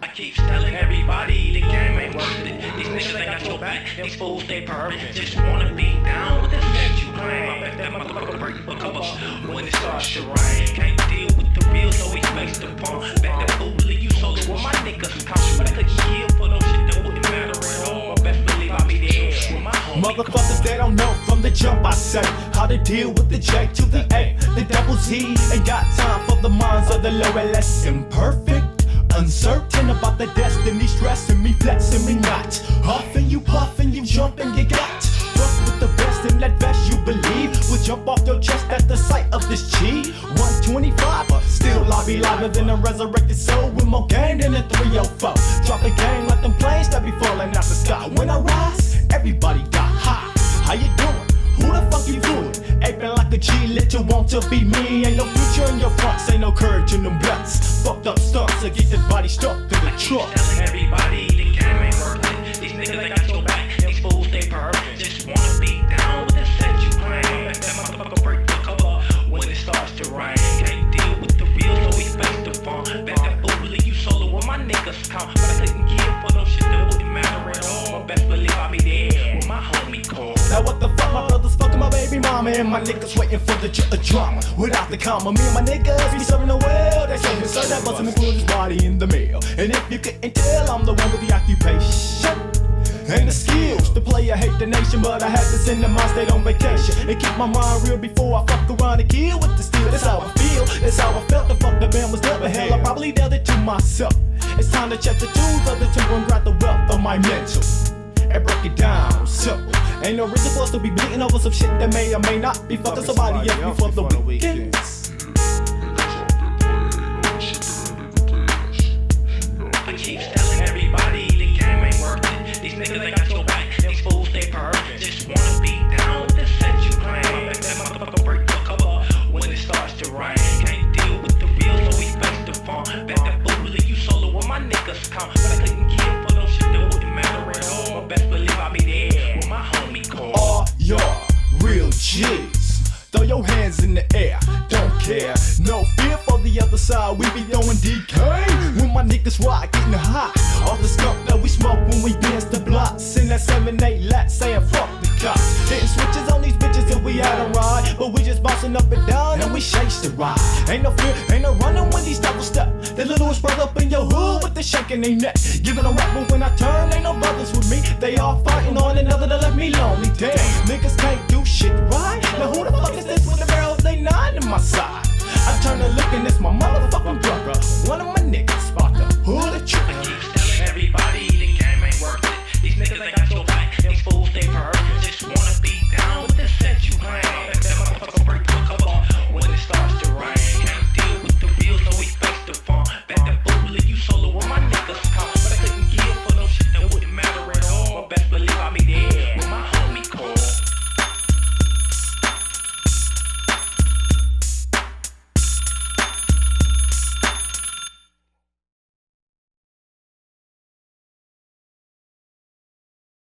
I keep telling everybody the game ain't worth it. These niggas ain't got your back, these fools they perfect. Just wanna be down with the shit you claim. I bet that motherfucker break for cover when it starts to rain. Can't deal with the real, so he's based upon. Bet that fool leave you solo with my niggas come. I couldn't kill for no shit that wouldn't matter at all. Best believe I'll be there. Motherfuckers they don't know from the jump I say how to deal with the J to the A, the double Z. Ain't got time for the minds of the low and less imperfect. Uncertain about the destiny, stressing me, flexing me not. Huffing you, puffing you, jumping you got. Fuck with the best and let best you believe will jump off your chest at the sight of this G. 125, but still I be liver than a resurrected soul with more game than a 304. Drop the game like them planes that be falling out the sky. When I rise, everybody A G, lit you want to be me. Ain't no future in your fronts, ain't no courage in them blunts. Fucked up stunts to get this body stuck to the truck. Telling everybody the game ain't worth it. These niggas ain't got your back. These fools they perfect. Just wanna be down with the set you claim. Bet that motherfucker break the cover when it starts to rain. Can't deal with the real, so we face the fun. Bet that fool leave you solo when my niggas come. But I couldn't give for no shit that wouldn't matter at all. Best believe I'll be there with my homie Cole. Now what the mama and my niggas waiting for the dr- drama. Without the comma, me and my niggas be serving the well. They say so that wasn't me put his body in the mail. And if you couldn't tell, I'm the one with the occupation. And the skills to play, I hate the nation, but I had to send them my state on vacation and keep my mind real before I fuck around and kill with the steel. That's how I feel, that's how I felt. The fuck the band was never hell. I probably dealt it to myself. It's time to check the tools of the temple and grab the wealth of my mental and break it down simple. Ain't no reason for us to be bleeding over some shit that may or may not be fucking somebody else before the weekend. I keep telling everybody the game ain't worth it. These niggas ain't got your back. These fools they perfect. Just wanna be down with the set you claim. I bet that motherfucker break the cover when it starts to rain. Can't deal with the real, so we face the fun. Bet that fool leave you solo when my niggas come. But I couldn't give at all. Oh, best believe I'll be there with my homie Cole. All your real G's. Throw your hands in the air, don't care. No fear for the other side, we be throwing DK. When my niggas rock, getting high. All the skunk that we smoke when we dance the blocks. In that 7 8 lat, saying fuck the cops. Hitting switches on these bitches till we out a ride. But we just bouncing up and down and we chase the ride. Ain't no fear, ain't no running when these double step. The littlest brother up in your hood with the shaking they neck. Giving a rap, but when I turn, They all fighting on another to let me lonely. Damn,